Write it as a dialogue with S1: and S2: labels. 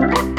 S1: Bye.